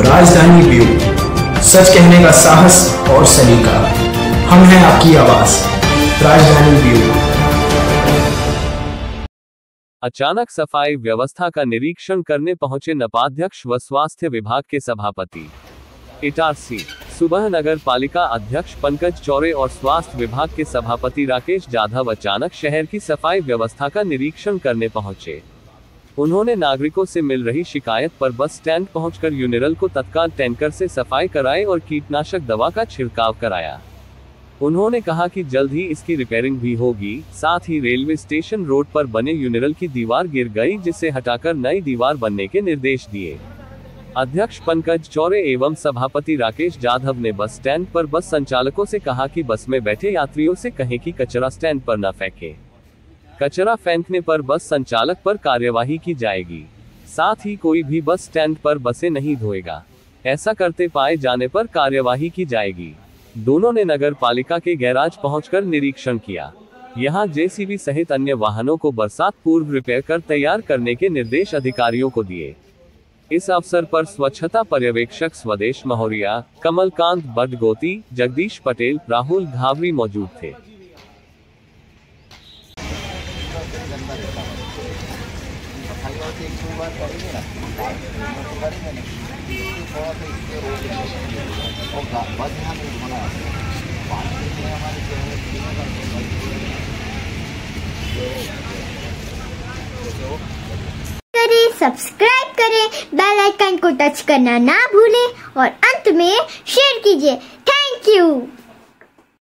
राजधानी व्यू सच कहने का साहस और सलीका। हम हैं आपकी आवाज़, राजधानी व्यू अचानक सफ़ाई व्यवस्था का निरीक्षण करने पहुँचे नपाध्यक्ष व स्वास्थ्य विभाग के सभापति। इटारसी सुबह नगर पालिका अध्यक्ष पंकज चौरे और स्वास्थ्य विभाग के सभापति राकेश जाधव अचानक शहर की सफ़ाई व्यवस्था का निरीक्षण करने पहुँचे। उन्होंने नागरिकों से मिल रही शिकायत पर बस स्टैंड पहुंचकर यूनिरल को तत्काल टैंकर से सफ़ाई कराए और कीटनाशक दवा का छिड़काव कराया। उन्होंने कहा कि जल्द ही इसकी रिपेयरिंग भी होगी, साथ ही रेलवे स्टेशन रोड पर बने यूनिरल की दीवार गिर गई, जिसे हटाकर नई दीवार बनने के निर्देश दिए। अध्यक्ष पंकज चौरे एवं सभापति राकेश जाधव ने बस स्टैंड पर बस संचालकों से कहा कि बस में बैठे यात्रियों से कहें कि कचरा स्टैंड पर न फेंके। कचरा फेंकने पर बस संचालक पर कार्यवाही की जाएगी। साथ ही कोई भी बस स्टैंड पर बसे नहीं धोएगा। ऐसा करते पाए जाने पर कार्यवाही की जाएगी। दोनों ने नगर पालिका के गैराज पहुंचकर निरीक्षण किया। यहाँ जेसीबी सहित अन्य वाहनों को बरसात पूर्व रिपेयर कर तैयार करने के निर्देश अधिकारियों को दिए। इस अवसर पर स्वच्छता पर्यवेक्षक स्वदेश महोरिया, कमलकांत बडगोती जगदीश पटेल, राहुल घावरी मौजूद थे। करें सब्सक्राइब करें बेल आइकन को टच करना ना भूलें और अंत में शेयर कीजिए। Thank you